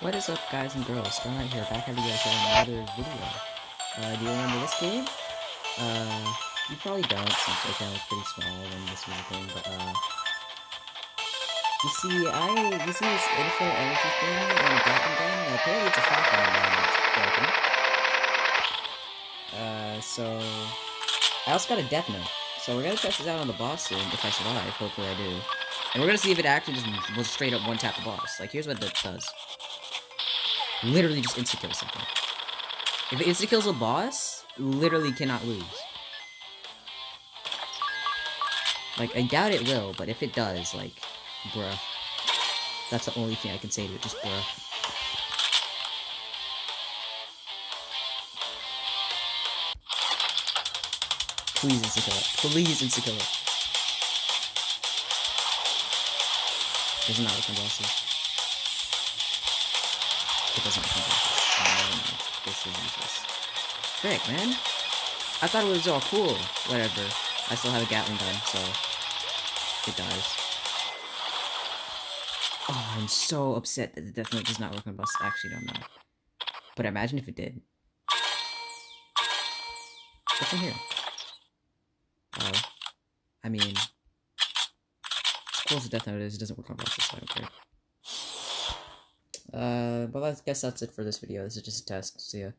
What is up, guys and girls? Starlight here, back at you guys for another video. Uh, do you remember this game? Uh, you probably don't, since the channel was pretty small when this was a thing, but, uh... You see, I... You see this infinite energy thing in the Gatling gun? Apparently it's a shotgun gun that's broken. Uh, so... I also got a death note. So we're gonna test this out on the boss soon, if I survive. Hopefully I do. And we're gonna see if it actually just will straight up one-tap the boss. Like, here's what it does literally just insta kills something. If it insta kills a boss, literally cannot lose. Like, I doubt it will, but if it does, like, bruh. That's the only thing I can say to it, just bruh. Please insta kill it. Please insta kill it. Doesn't matter what bosses. It doesn't come. This is useless. Frick, man. I thought it was all cool. Whatever. I still have a Gatling gun, so it dies. Oh, I'm so upset that the Death Note does not work on boss. Actually, don't Know. But imagine if it did. What's in here? Oh. I mean, as cool as the Death Note is, it doesn't work on bosses, so I don't care. Uh, but I guess that's it for this video. This is just a test. See ya.